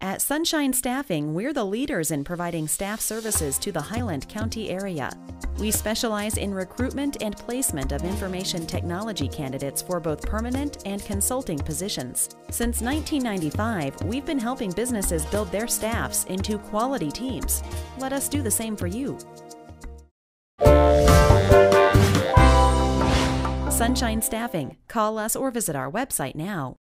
At Sunshine Staffing, we're the leaders in providing staff services to the Highland County area. We specialize in recruitment and placement of information technology candidates for both permanent and consulting positions. Since 1995, we've been helping businesses build their staffs into quality teams. Let us do the same for you. Sunshine Staffing. Call us or visit our website now.